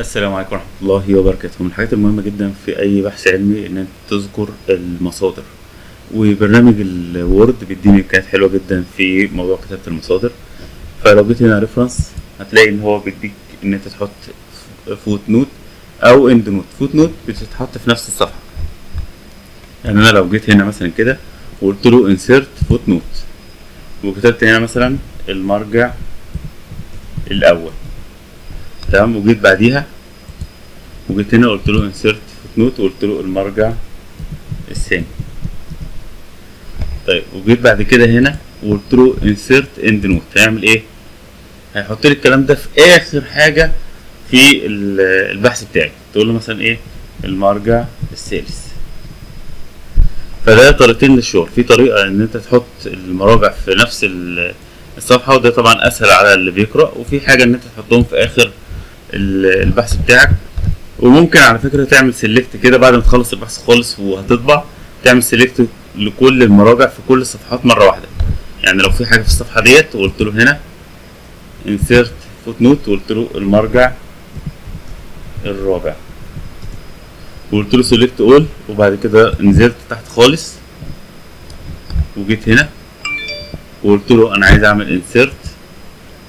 السلام عليكم ورحمة الله وبركاته. من الحاجات المهمة جدا في أي بحث علمي إن أنت تذكر المصادر. وبرنامج ال Word بيديني إمكانيات حلوة جدا في موضوع كتابة المصادر. فلو جيت هنا references هتلاقي إن هو بيديك إن أنت تحط footnote أو endnote footnote بتتحط في نفس الصفحة. يعني أنا لو جيت هنا مثلا كده وقلت له insert footnote وكتبت هنا مثلا المرجع الأول. تمام؟ وجيت بعديها وجيت هنا قلت له insert footnote وقلت له المرجع الثاني. طيب وجيت بعد كده هنا وقلت له insert endnote هيعمل إيه؟ هيحط لي الكلام ده في آخر حاجة في ال- البحث بتاعي. تقول له مثلا إيه؟ المرجع الثالث. فده طريقتين للشغل. في طريقة إن أنت تحط المراجع في نفس ال- الصفحة وده طبعا أسهل على اللي بيقرأ. وفي حاجة إن أنت تحطهم في آخر البحث بتاعك. وممكن على فكرة تعمل select كده بعد ما تخلص البحث خالص وهتطبع تعمل select لكل المراجع في كل الصفحات مرة واحدة. يعني لو في حاجة في الصفحة ديت وقلت له هنا footnote وقلت له المرجع الرابع. وقلت له select all وبعد كده نزلت تحت خالص. وجيت هنا وقلت له أنا عايز أعمل insert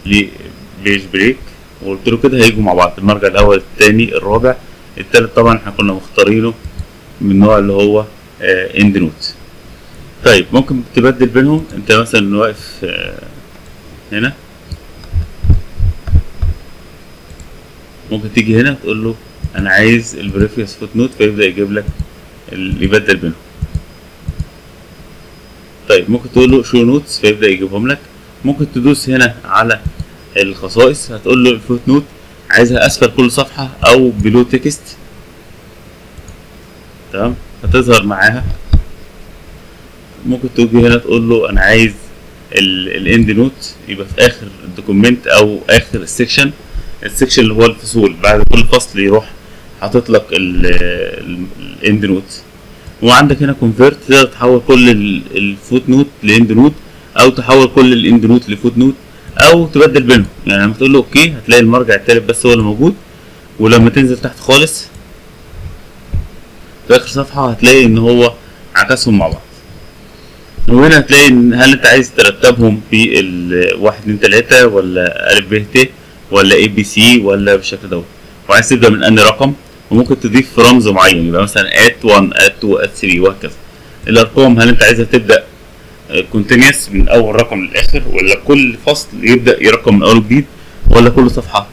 ل page break. وقلت له كده هيجوا مع بعض. المرجع الأول الثاني الرابع التالت طبعا إحنا كنا مختارينه من النوع اللي هو endnote طيب ممكن تبدل بينهم؟ أنت مثلا واقف آه، هنا. ممكن تيجي هنا تقول له أنا عايز ال previous footnote فيبدأ يجيب لك اللي يبدل بينهم. طيب ممكن تقول له show notes فيبدأ يجيبهم لك. ممكن تدوس هنا على الخصائص هتقول له ال footnote عايزها أسفل كل صفحة أو below text تمام؟ هتظهر معاها. ممكن تيجي هنا تقول له أنا عايز ال endnote يبقى في آخر ال document أو آخر ال section ال section اللي هو الفصول. بعد كل فصل يروح حاطط لك ال endnote وعندك هنا convert تقدر تحول كل ال footnote ل endnote أو تحول كل ال endnote ل footnote أو تبدل بينهم. يعني لما تقول له OK هتلاقي المرجع التالت بس هو اللي موجود ولما تنزل تحت خالص في آخر صفحة هتلاقي إن هو عكسهم مع بعض. وهنا هتلاقي إن هل أنت عايز ترتبهم في الواحد اتنين تلاتة ولا ألف ب ت ولا A B C ولا بالشكل دوت. وعايز تبدأ من أنهي رقم؟ وممكن تضيف رمز معين يبقى مثلا at 1 at 2 at 3 وهكذا. الأرقام هل أنت عايزها تبدأ continuous من أول رقم للآخر ولا كل فصل يبدأ يرقم من اول جديد ولا كل صفحة.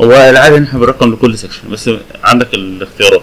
هو العادي إن إحنا بنرقم لكل section بس عندك الاختيارات.